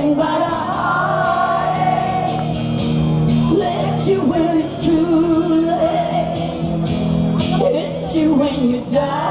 nothing but a heartache. Let you when it's too late. it hit you when you die.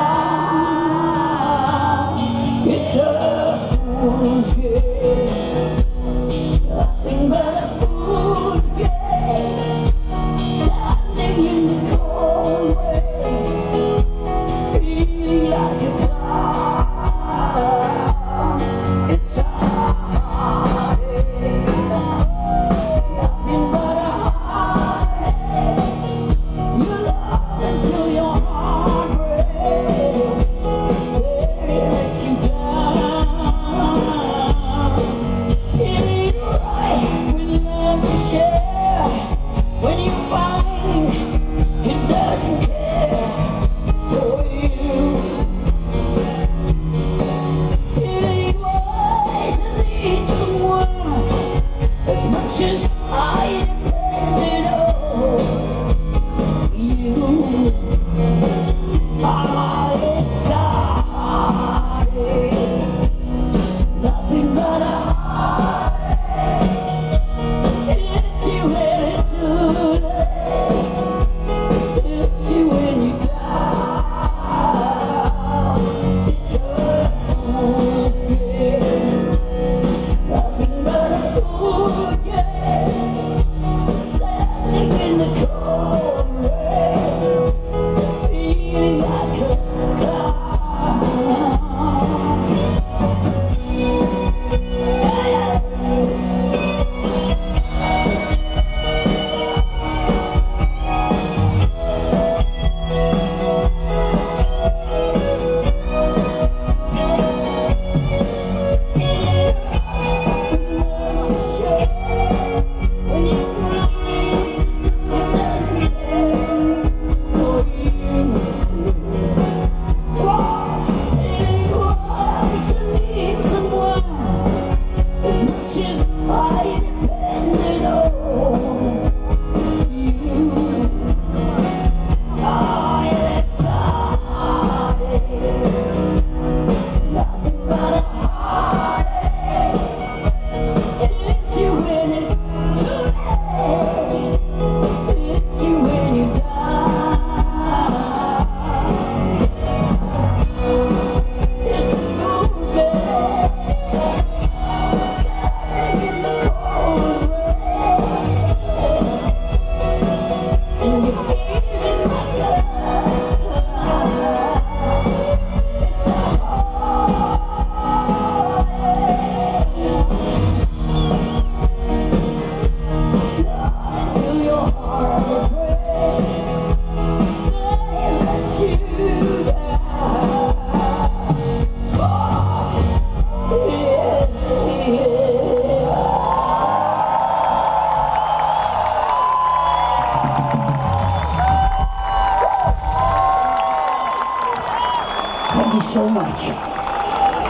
Thank you so much.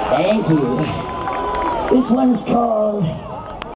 Thank you. This one's called